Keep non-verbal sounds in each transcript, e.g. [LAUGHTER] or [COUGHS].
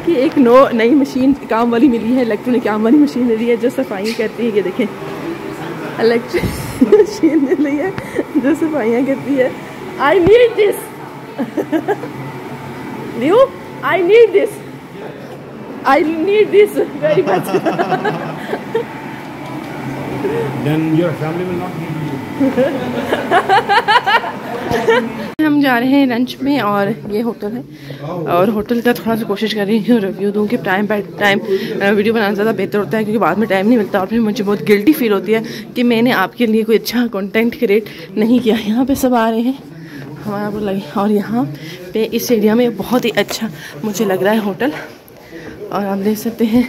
है कि एक नो नई मशीन काम वाली मिली है इलेक्ट्रॉनिक काम वाली मशीन मिली है जो सफ़ाई करती है ये देखें। इलेक्ट्रिक [LAUGHS] मशीन मिली है जो सफाइयाँ करती है। I need this new I need this I need this very much Then your family will not need you. [LAUGHS] [LAUGHS] हम जा रहे हैं लंच में और ये होटल है। और होटल का थोड़ा सा कोशिश कर रही हूँ रिव्यू दूँ कि टाइम बाई टाइम वीडियो बनाना ज़्यादा बेहतर होता है क्योंकि बाद में टाइम नहीं मिलता और फिर मुझे बहुत गिल्टी फील होती है कि मैंने आपके लिए कोई अच्छा कंटेंट क्रिएट नहीं किया। यहाँ पे सब आ रहे हैं। हमारा वो लगे और यहाँ पे इस एरिया में बहुत ही अच्छा मुझे लग रहा है होटल। और आप देख सकते हैं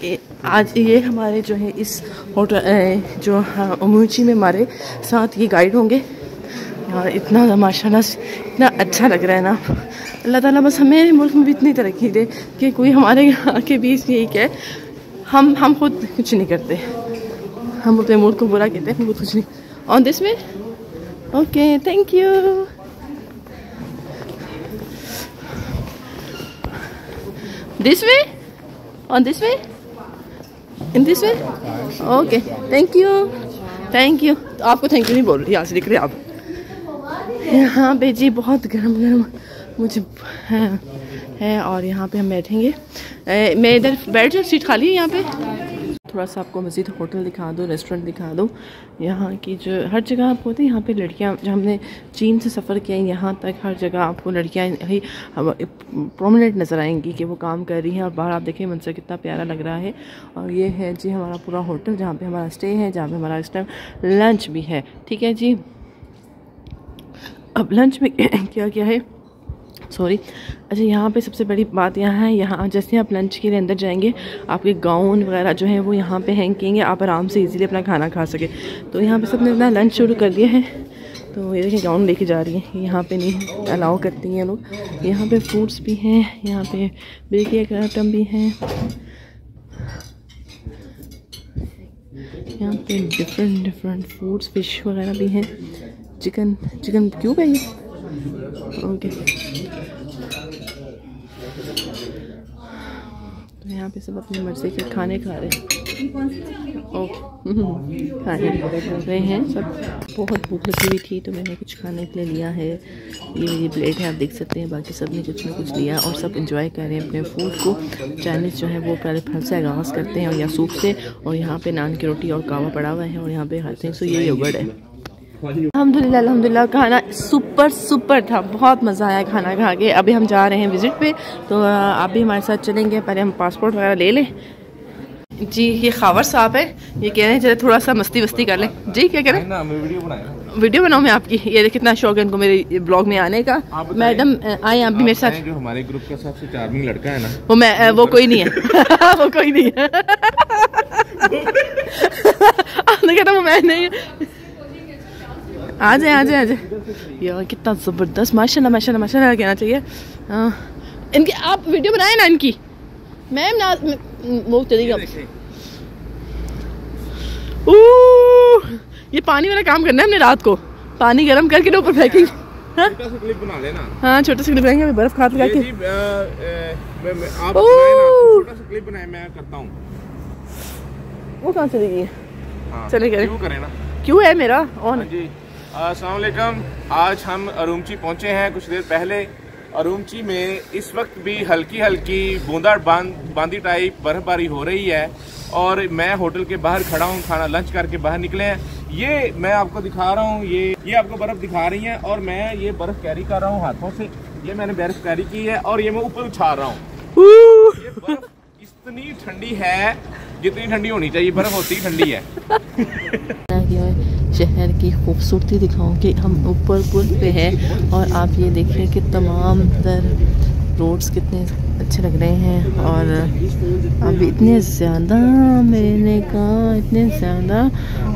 कि आज ये हमारे जो है इस होटल जो हाँ, अमूची में हमारे साथ ये गाइड होंगे। और इतना माशाल्लाह इतना अच्छा लग रहा है ना। अल्लाह ताला बस हमें मुल्क में भी इतनी तरक्की दे कि कोई हमारे यहाँ के बीच यही कहे। हम हम खुद कुछ नहीं करते। हम अपने मुल्क को बुरा कहते हैं खुद कुछ नहीं। ऑन दिस में okay thank you this way on this way in this way okay thank you thank you आपको थैंक यू नहीं बोल रही, यहाँ से रहे आप। यहाँ पे जी बहुत गर्म गर्म मुझे है, है और यहाँ पे हम बैठेंगे। मैं इधर बैठ जाऊँ सीट खाली है यहाँ पे? थोड़ा सा आपको मज़ीद होटल दिखा दो रेस्टोरेंट दिखा दो। यहाँ की जो हर जगह आप होते हैं यहाँ पे लड़कियाँ जो हमने चीन से सफ़र किया यहाँ तक हर जगह आपको लड़कियाँ ही प्रोमिनेंट नज़र आएँगी कि वो काम कर रही हैं और बाहर आप देखें मंजर कितना प्यारा लग रहा है। और ये है जी हमारा पूरा होटल जहाँ पे हमारा स्टे है जहाँ पर हमारा इस टाइम लंच भी है। ठीक है जी? अब लंच में [COUGHS] क्या क्या है? सॉरी अच्छा यहाँ पे सबसे बड़ी बात यहाँ है, यहाँ जैसे आप लंच के लिए अंदर जाएँगे, आपके गाउन वगैरह जो है वो यहाँ पे हैंग किएँगे, आप आराम से इजीली अपना खाना खा सके। तो यहाँ पे सबने अपना लंच शुरू कर दिया है। तो ये देखिए गाउन लेके जा रही है। यहाँ पे नहीं अलाउ करती हैं लोग। यहाँ पे फ्रूट्स भी हैं, यहाँ पे बेकी एक आइटम भी हैं। यहाँ पे डिफरेंट डिफरेंट फ्रूट्स फ़िश वगैरह भी हैं। चिकन चिकन क्यूब है ये? ओके। तो यहाँ पे सब अपनी मर्ज़ी के खाने खा रहे हैं। ओके। [LAUGHS] खाने रहे हैं। सब बहुत भूख लगी हुई थी तो मैंने कुछ खाने के लिए लिया है। ये मेरी प्लेट है, आप देख सकते हैं। बाकी सबने कुछ ना कुछ लिया और सब इंजॉय कर रहे हैं अपने फ़ूड को। चाइनीज़ जो है, वो पहले फल से आगाज़ करते हैं और या सूप से। और यहाँ पे नान की रोटी और कावा पड़ा हुआ है और यहाँ पे हर थिंग सो ये योगर्ट है। अलहमदिल्ला अलहमदिल्ला खाना सुपर सुपर था। बहुत मज़ा आया खाना खा के। अभी हम जा रहे हैं विज़िट पे। तो आप भी हमारे साथ चलेंगे। पहले हम पासपोर्ट वगैरह ले लें। जी ये खावर साहब है। ये कह रहे हैं चले थोड़ा सा मस्ती वस्ती कर लें। जी क्या कह रहे हैं? वीडियो बनाऊँ मैं आपकी। ये कितना शौक है इनको मेरे ब्लॉग में आने का। मैडम आए आप भी मेरे साथ। जो हमारे ग्रुप का सबसे चार्मिंग लड़का है ना। वो मैं वो कोई नहीं है। [LAUGHS] [LAUGHS] वो कोई नहीं है। [LAUGHS] आपने कहता वो मैं नहीं आ जाए आ जाए आ जाए यार कितना ज़बरदस्त। माशाल्लाह माशाल्लाह माशाल्लाह कहना चाहिए। हाँ। इनकी आप वीडियो बनाए ना इनकी? मैम ना वो चलेगा ये पानी वाला काम करना है हमने रात को। पानी गर्म करके ऊपर फेंकेंगे हाँ। छोटा सा क्लिप बना लेना। हाँ छोटे से क्लिप बनाएँगे बर्फ़ मैं करता हूँ। वो कहाँ चली गई है? चले गए। क्यों करें क्यों है मेरा? ऑन जी। असलकम आज हम अरूमची पहुँचे हैं कुछ देर पहले। अरूमची में इस वक्त भी हल्की हल्की बूंदा बांद बांदी टाइप बर्फबारी हो रही है और मैं होटल के बाहर खड़ा हूँ खाना लंच करके बाहर निकले हैं। ये मैं आपको दिखा रहा हूँ ये ये आपको बर्फ़ दिखा रही हैं और मैं ये बर्फ़ कैरी कर रहा हूँ हाथों से। ये मैंने बर्फ़ कैरी की है और ये मैं ऊपर उछाल रहा हूँ। ये बर्फ़ इतनी ठंडी है जितनी ठंडी होनी चाहिए बर्फ़ होती ठंडी है। [LAUGHS] कि शहर की खूबसूरती दिखाऊँ कि हम ऊपर पुल पे हैं और आप ये देखिए कि तमाम तर रोड्स कितने अच्छे लग रहे हैं और अब इतने ज़्यादा मैंने कहा इतने ज़्यादा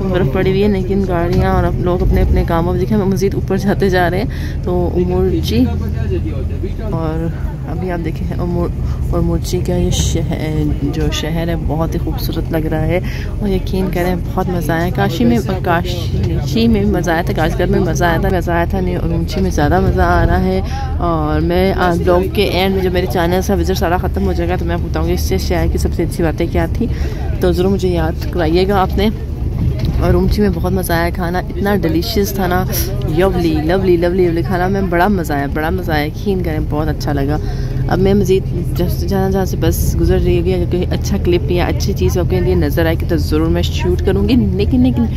बर्फ़ पड़ी हुई है, लेकिन गाड़ियाँ और अब लोग अपने अपने कामों में दिखे मज़ीद ऊपर जाते जा रहे हैं तो उमूर जी और अभी आप देखें उमूर और मुर्ची का ये शहर जो शहर है, बहुत ही खूबसूरत लग रहा है और यकीन करें, बहुत मज़ा आया। काशी में काशी में मज़ा आया था, काशगढ़ में मज़ा आया था, मज़ा आया था, नहीं और मुर्ची में ज़्यादा मज़ा आ रहा है और मैं आज ब्लॉग के एंड में, जब मेरे चैनल से विज़िट सारा ख़त्म हो जाएगा तो मैं बताऊँगी इससे शहर की सबसे अच्छी बातें क्या थी। तो ज़रूर मुझे याद कराइएगा आपने। और उमची में बहुत मज़ा आया खाना, इतना डिलीशियस था ना। लवली लवली लवली लवली खाना। में, बड़ा मज़ा आया, बड़ा मज़ा आया। यकीन करें, बहुत अच्छा लगा। अब मैं मज़ीद जहाँ जहाँ से बस गुजर रही होगी, अगर कोई अच्छा क्लिप या अच्छी चीज़ अपने लिए नज़र आएगी तो ज़रूर मैं शूट करूँगी। लेकिन लेकिन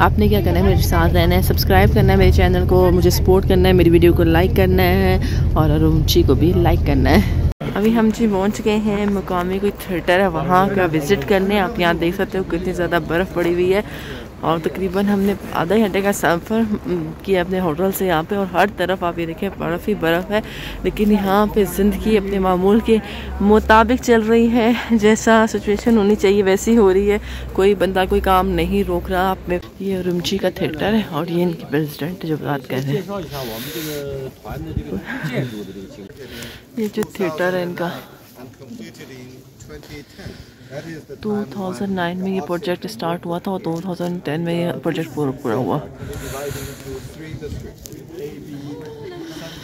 आपने क्या करना है? मेरे साथ रहना है सब्सक्राइब करना है मेरे चैनल को, मुझे सपोर्ट करना है, मेरी वीडियो को लाइक करना है और उमची को भी लाइक करना है। अभी हम जी पहुँच गए हैं मकामी कोई थिएटर है, वहाँ का विज़िट करने। आप यहाँ देख सकते हो कितनी ज़्यादा बर्फ़ पड़ी हुई है। और तकरीबन हमने आधा घंटे का सफ़र किया अपने होटल से यहाँ पे और हर तरफ़ आप ये देखें बर्फ़ ही बर्फ़ है। लेकिन यहाँ पे ज़िंदगी अपने मामूल के मुताबिक चल रही है। जैसा सिचुएशन होनी चाहिए वैसी हो रही है। कोई बंदा कोई काम नहीं रोक रहा। आप में ये रुमची का थिएटर है और ये इनके प्रेसिडेंट जो बात कर रहे हैं। ये जो थिएटर है इनका। 2009 में ये प्रोजेक्ट स्टार्ट हुआ था और 2010 में ये प्रोजेक्ट पूरा पूरा हुआ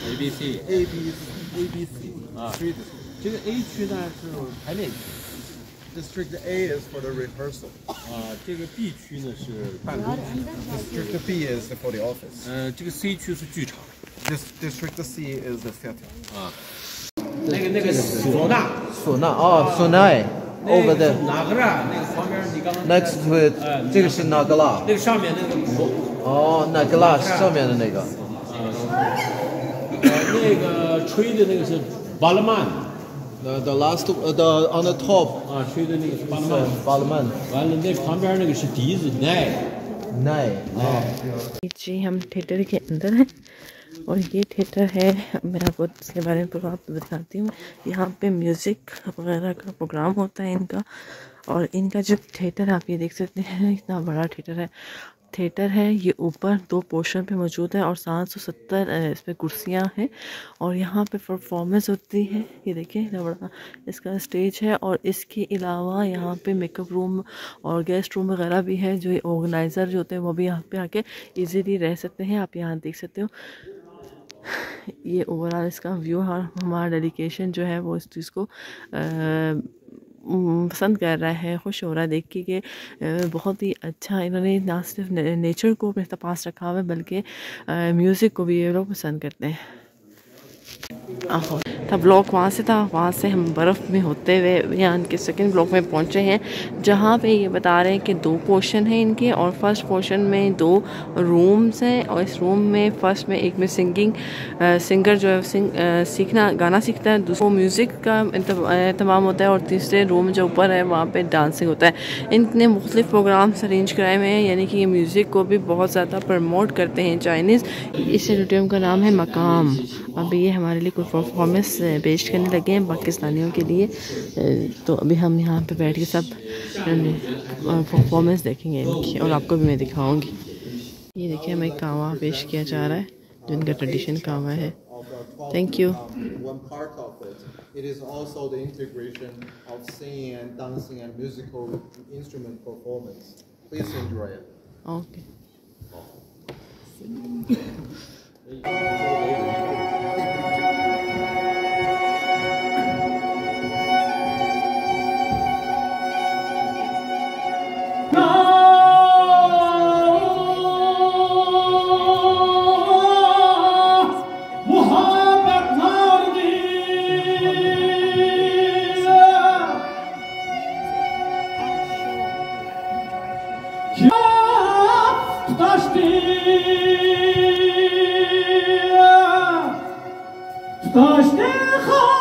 ABC ABC 啊，这个 A 区呢是排练区，District A is for the rehearsal。啊，这个 B 区呢是办公区，District B is for the office。呃，这个 C 区是剧场，District C is the theater。啊，那个那个唢呐，唢呐哦，唢呐哎。 over there 哪个啊？那个旁边你刚刚 next to it，这个是哪个啦？那个上面那个鼓。哦，哪个啦？上面的那个。呃，那个吹的那个是巴勒曼。The the last the on the top 啊，吹的那个是巴勒曼。巴勒曼。完了，那旁边那个是笛子，奈。奈。啊。जी हम theatre के अंदर हैं और ये theatre है। मैं आपको इसके बारे में पूरा बताती हूँ। यहाँ पे म्यूज़िक वगैरह का प्रोग्राम होता है इनका। और इनका जो थिएटर आप ये देख सकते हैं, इतना बड़ा थिएटर है। थिएटर है, ये ऊपर दो पोर्शन पे मौजूद है और सात सौ सत्तर इस पर कुर्सियाँ हैं। और यहाँ पे परफॉर्मेंस होती है। ये देखिए, इतना बड़ा इसका स्टेज है। और इसके अलावा यहाँ पे मेकअप रूम और गेस्ट रूम वगैरह भी है। जो ऑर्गेनाइज़र जो होते हैं, वो भी यहाँ पे आके इजीली रह सकते हैं। आप यहाँ देख सकते हो। ये ओवरऑल इसका व्यू और हमारा डेडिकेशन जो है वो इस चीज़ को पसंद कर रहा है, खुश हो रहा है, देख के कि बहुत ही अच्छा इन्होंने ना सिर्फ़ नेचर को अपने पास रखा हुआ है, बल्कि म्यूज़िक को भी ये लोग पसंद करते हैं। आहो। था ब्लॉक वहाँ से था वहाँ से हम बर्फ़ में होते हुए यहाँ इनके सेकंड ब्लॉक में पहुँचे हैं जहाँ पे ये बता रहे हैं कि दो पोर्शन हैं इनके और फ़र्स्ट पोर्शन में दो रूम्स हैं और इस रूम में फ़र्स्ट में एक में सिंगिंग सिंगर जो है सिंग आ, सीखना गाना सीखता है दूसरा म्यूज़िक का अहतमाम होता है और तीसरे रूम जो ऊपर है वहाँ पर डांसिंग होता है। इनने मुख्तलिफ़ प्रोग्राम्स अरेंज कराए हुए हैं यानी कि ये म्यूज़िक को भी बहुत ज़्यादा प्रमोट करते हैं चाइनीज़ इस ऑडिटोरियम का नाम है मकाम। अब ये हमारे लिए कोई परफॉर्मेंस पेश करने लगे हैं पाकिस्तानियों के लिए तो अभी हम यहाँ पे बैठ के सब परफॉर्मेंस देखेंगे इनकी और आपको भी मैं दिखाऊँगी ये देखिए हमें कावा पेश किया जा रहा है जो इनका ट्रेडिशन कावा है thank you It is also the integration of singing and dancing and musical instrument performance. Please enjoy it. Okay. 那时候。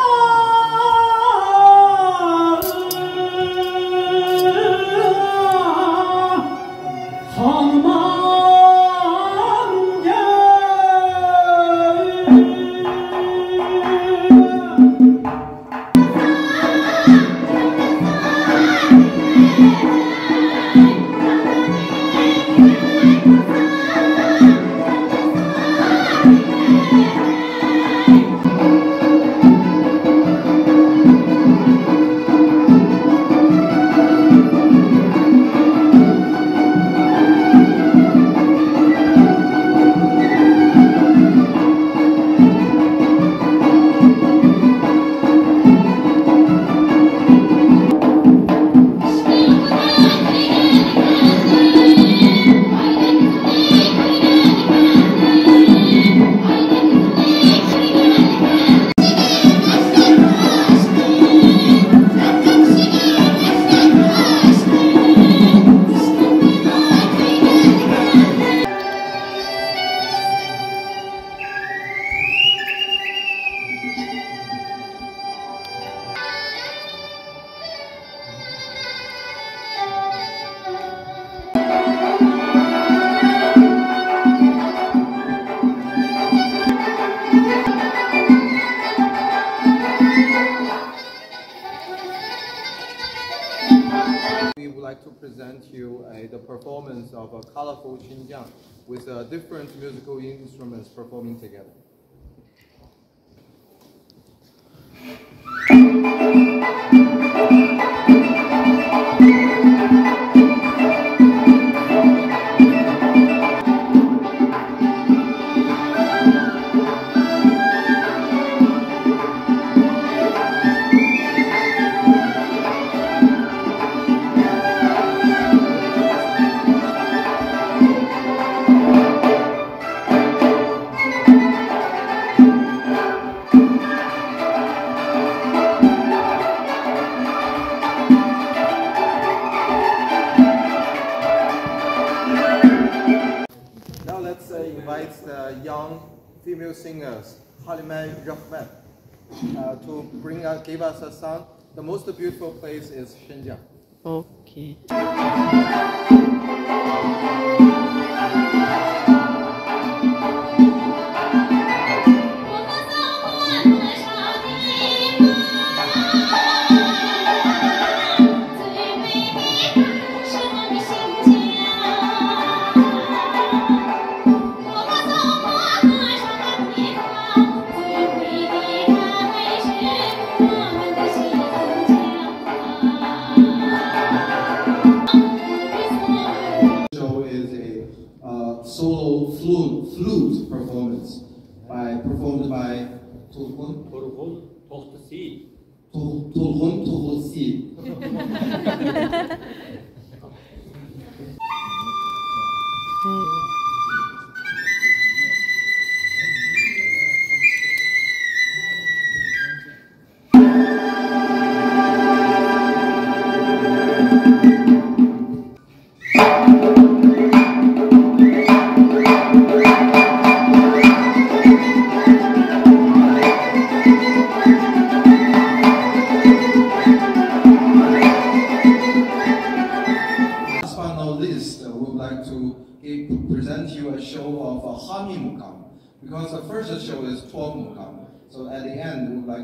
Would like to present you the performance of a colorful Xinjiang with uh, different musical instruments performing together. [LAUGHS] bring us, give us a song. The most beautiful place is Xinjiang. Okay толқын торғұл тоқтысейіт толқын тоғлысейіт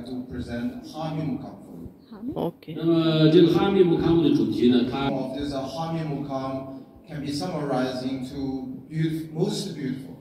to present Hami Mukam for you. Okay 那么这个哈密木卡姆的主题呢，它 Of this uh, Hami Mukam can be summarized into beaut- most beautiful.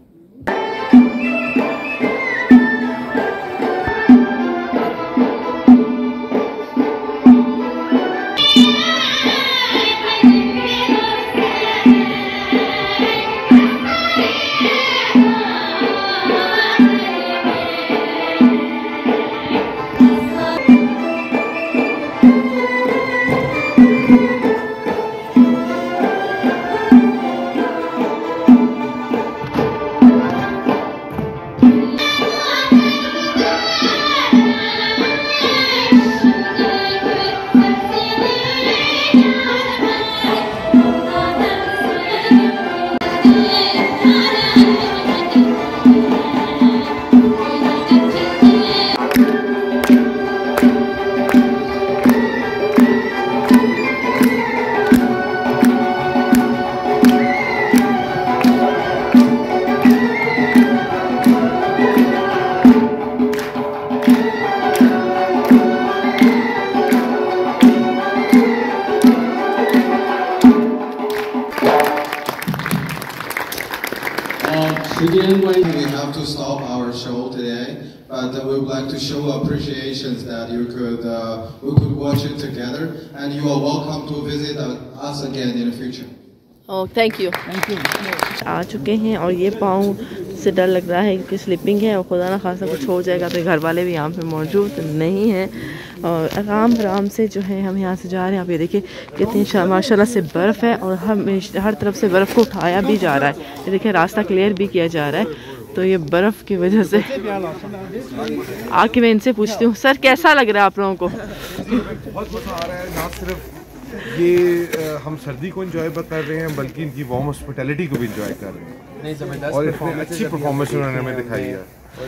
Together, and you are welcome to visit us again in the future. Thank you आ चुके हैं और ये पाँव से डर लग रहा है क्योंकि स्लिपिंग है और खुदा ना खासा कुछ हो जाएगा तो घर वाले भी यहाँ पे मौजूद नहीं हैं। और आराम आराम से जो है हम यहाँ से जा रहे हैं। आप ये देखिए कितनी माशाल्लाह से बर्फ़ है और हमेश हर तरफ़ से बर्फ़ को उठाया भी जा रहा है। ये देखिए रास्ता क्लियर भी किया जा रहा है। तो ये बर्फ़ की वजह से। आके मैं इनसे पूछती हूँ सर कैसा लग रहा है आप लोगों को? बहुत मज़ा आ रहा है ना सिर्फ़ ये हम सर्दी को एंजॉय कर रहे हैं बल्कि इनकी वार्म हॉस्पिटैलिटी को भी एंजॉय कर रहे हैं। और इतनी अच्छी परफॉर्मेंस उन्होंने हमें दिखाई है।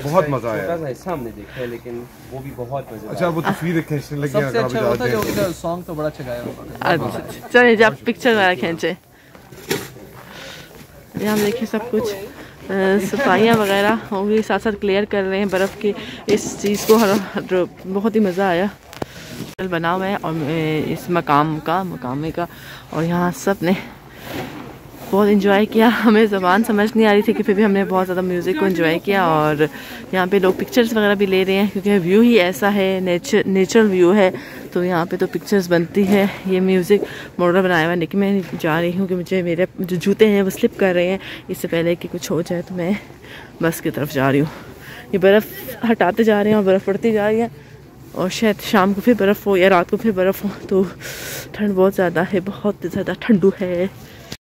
बहुत मज़ा आया। छोटा सा हिस्सा हमने देखा है लेकिन वो भी बहुत मज़ेदार अच्छा वो तस्वीरें खींचने लगे सबसे अच्छा होता है जो उधर सॉन्ग तो बड़ा अच्छा गाया उन्होंने। अच्छा चलिए जब पिक्चर वगैरह खींचे। यहाँ देखिए सब कुछ। सफाइयाँ वगैरह होंगी साथ साथ क्लियर कर रहे हैं बर्फ़ की। इस चीज़ को हर, बहुत ही मज़ा आया। बना हुआ है और इस मकाम का मकामे का और यहाँ सबने बहुत इन्जॉय किया। हमें ज़बान समझ नहीं आ रही थी कि फिर भी हमने बहुत ज़्यादा म्यूज़िक को इन्जॉय किया और यहाँ पे लोग पिक्चर्स वगैरह भी ले रहे हैं क्योंकि व्यू ही ऐसा है नेचर नेचुरल व्यू है। तो यहाँ पे तो पिक्चर्स बनती है। ये म्यूज़िक मॉडल बनाया हुआ लेकिन मैं जा रही हूँ कि मुझे मेरे जो जूते हैं वो स्लिप कर रहे हैं। इससे पहले कि कुछ हो जाए तो मैं बस की तरफ़ जा रही हूँ। ये बर्फ़ हटाते जा रहे हैं और बर्फ़ पड़ती जा रही है। और शायद शाम को फिर बर्फ़ हो या रात को फिर बर्फ़ हो तो ठंड बहुत ज़्यादा है, बहुत ज़्यादा ठंडू है।